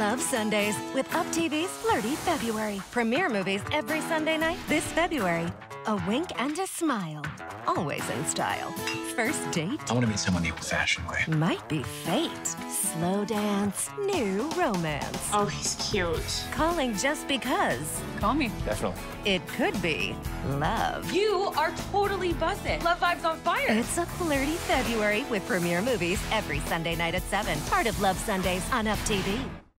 Love Sundays with UPtv's Flirty February. Premiere movies every Sunday night this February. A wink and a smile. Always in style. First date I want to meet someone the old-fashioned way. might be fate. Slow dance, new romance. Oh, he's cute. Calling just because. Call me. Definitely. It could be love. You are totally buzzing. Love vibes on fire. It's a flirty February with premiere movies every Sunday night at 7. Part of Love Sundays on UPtv.